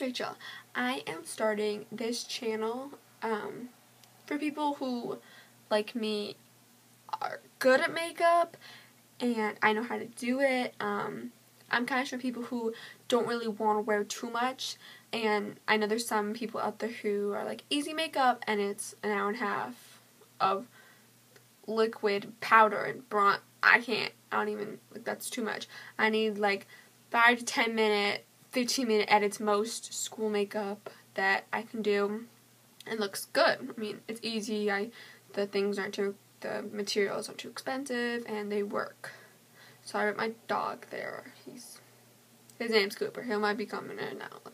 name's Rachel. I am starting this channel um, for people who, like me, are good at makeup and I know how to do it. Um, I'm kind of for people who don't really want to wear too much and I know there's some people out there who are like easy makeup and it's an hour and a half of liquid powder and bronze. I can't. I don't even, like, that's too much. I need like 5 to 10 minute, 15 minute at its most school makeup that I can do and looks good. I mean, it's easy. I The things aren't too, the materials aren't too expensive and they work. Sorry about my dog there. He's, his name's Cooper. He might be coming in now.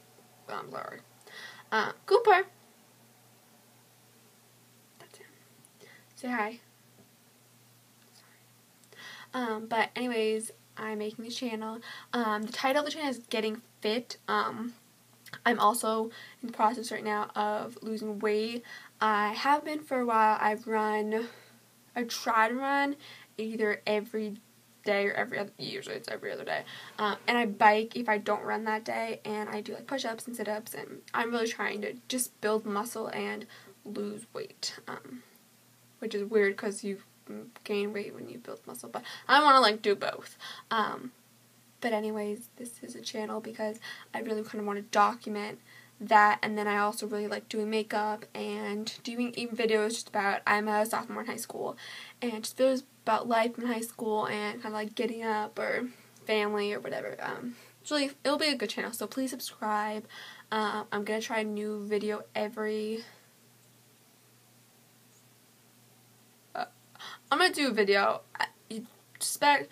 I'm sorry. Uh, Cooper. That's him. Say hi. Um, but anyways, I'm making this channel. Um, the title of the channel is Getting Fit. Um, I'm also in the process right now of losing weight. I have been for a while. I've run, I try to run either every day or every other, usually it's every other day. Um, and I bike if I don't run that day, and I do like push-ups and sit-ups, and I'm really trying to just build muscle and lose weight, um, which is weird because you gain weight when you build muscle, but I want to like do both. Um, but anyways, this is a channel because I really kind of want to document that and then I also really like doing makeup and doing even videos just about I'm a sophomore in high school and just videos about life in high school and kind of like getting up or family or whatever. Um, it's really it'll be a good channel, so please subscribe. Um, I'm gonna try a new video every. Uh, I'm gonna do a video. Expect,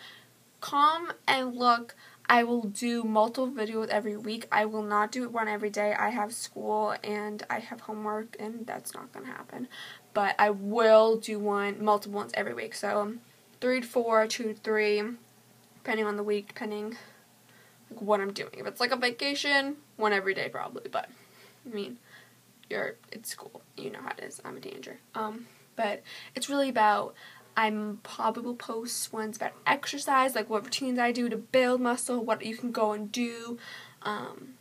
come and look. I will do multiple videos every week. I will not do one every day. I have school and I have homework and that's not to happen. But I will do one, multiple ones every week. So three to four, two to three, depending on the week, depending like what I'm doing. If it's like a vacation, one every day probably. But I mean, you're it's school. You know how it is. I'm a danger. Um, but it's really about I'm probably will post ones about exercise, like what routines I do to build muscle, what you can go and do, um,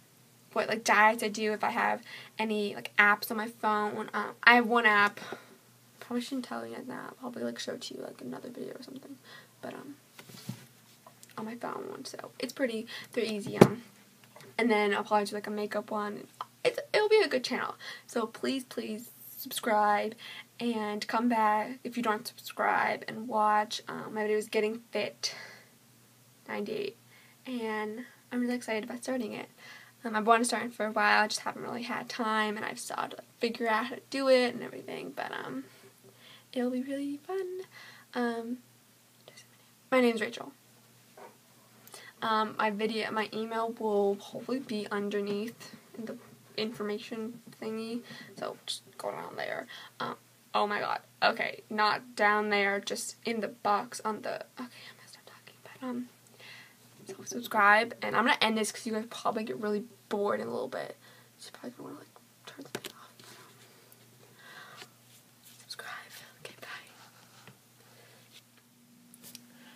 what like diets I do if I have any like apps on my phone. Um, I have one app. Probably shouldn't tell you that. I'll probably like show it to you like another video or something. But um, on my phone one, so it's pretty. They're easy. Um, and then I'll probably do like a makeup one. It's it'll be a good channel. So please, please subscribe and come back if you don't subscribe and watch. Um, my video is Getting Fit 98 and I'm really excited about starting it. Um, I've wanted to start it for a while, I just haven't really had time and I've still to like, figure out how to do it and everything, but um, it'll be really fun. Um, my name's Rachel. Um, my video, my email will hopefully be underneath in the information thingy, so just go down there. Um, Oh my god. Okay, not down there, just in the box on the. Okay, I'm gonna start talking, but um. So subscribe, and I'm gonna end this because you guys probably get really bored in a little bit. So you're probably gonna wanna like turn the thing off. But, um, subscribe. Okay, bye.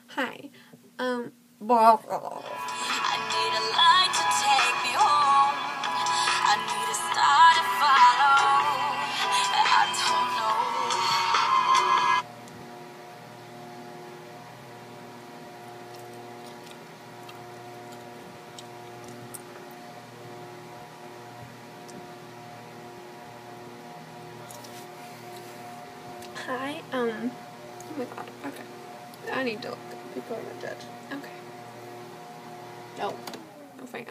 Hi. Um. Blah. Hi, um, oh my god, okay. I need to look before I judge. Okay. No, no fan.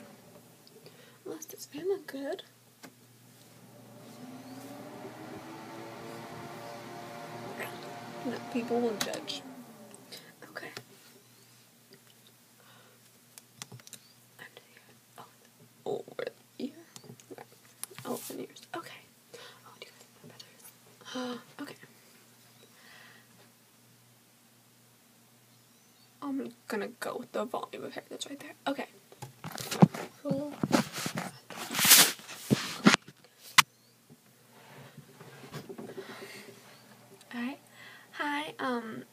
Unless this fan look good. No, people will judge. Okay. Oh, oh, where the ear? Oh, the ears. Okay. Oh, do you guys have feathers? okay. I'm gonna go with the volume of hair that's right there. Okay. Alright. Hi, um,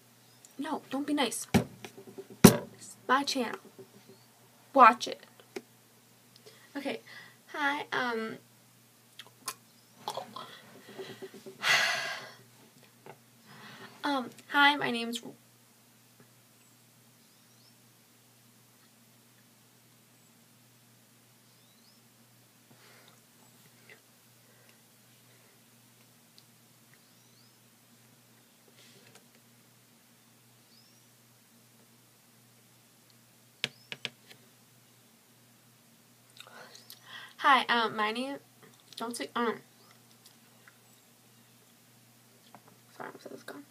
no, don't be nice. It's my channel. Watch it. Okay. Hi. Hi, um. um, hi, my name's. Hi, um, my name. Don't say um. Sorry, I'm so gone.